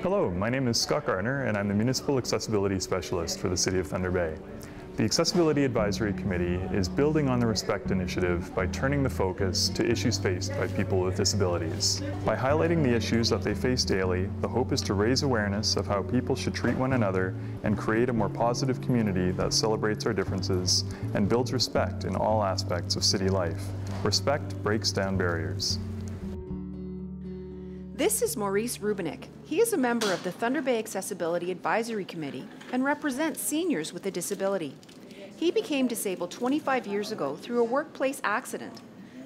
Hello, my name is Scott Gardner and I'm the Municipal Accessibility Specialist for the City of Thunder Bay. The Accessibility Advisory Committee is building on the RESPECT initiative by turning the focus to issues faced by people with disabilities. By highlighting the issues that they face daily, the hope is to raise awareness of how people should treat one another and create a more positive community that celebrates our differences and builds respect in all aspects of city life. Respect breaks down barriers. This is Maurice Rubenick. He is a member of the Thunder Bay Accessibility Advisory Committee and represents seniors with a disability. He became disabled 25 years ago through a workplace accident.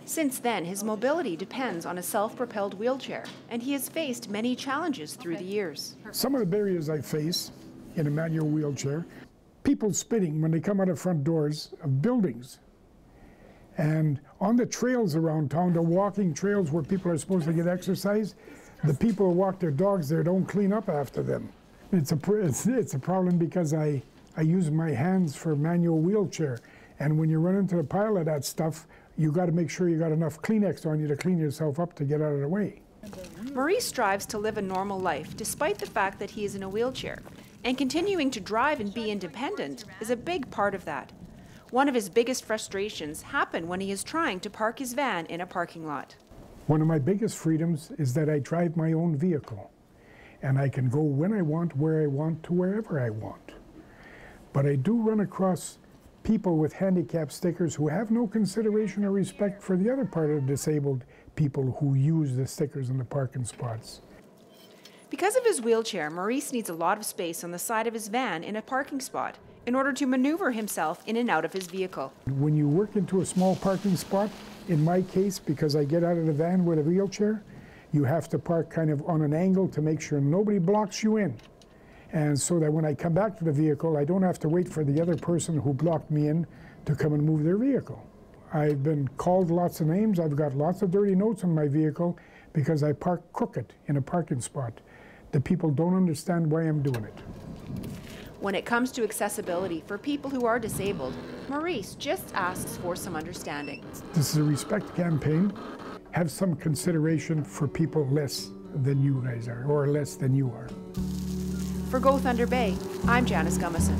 Since then, his mobility depends on a self propelled wheelchair, and he has faced many challenges through the years. Some of the barriers I face in a manual wheelchair people spitting when they come out of front doors of buildings. And on the trails around town, the walking trails where people are supposed to get exercise, the people who walk their dogs there don't clean up after them. It's a, it's, it's a problem because I, I use my hands for manual wheelchair. And when you run into the pile of that stuff, you got to make sure you got enough Kleenex on you to clean yourself up to get out of the way. Maurice strives to live a normal life despite the fact that he is in a wheelchair. And continuing to drive and be independent is a big part of that. One of his biggest frustrations happen when he is trying to park his van in a parking lot. One of my biggest freedoms is that I drive my own vehicle and I can go when I want, where I want, to wherever I want. But I do run across people with handicap stickers who have no consideration or respect for the other part of the disabled people who use the stickers in the parking spots. Because of his wheelchair, Maurice needs a lot of space on the side of his van in a parking spot in order to maneuver himself in and out of his vehicle. When you work into a small parking spot, in my case, because I get out of the van with a wheelchair, you have to park kind of on an angle to make sure nobody blocks you in. And so that when I come back to the vehicle, I don't have to wait for the other person who blocked me in to come and move their vehicle. I've been called lots of names. I've got lots of dirty notes on my vehicle because I park crooked in a parking spot. The people don't understand why I'm doing it. When it comes to accessibility for people who are disabled, Maurice just asks for some understanding. This is a respect campaign. Have some consideration for people less than you guys are, or less than you are. For Go Thunder Bay, I'm Janice Gummison.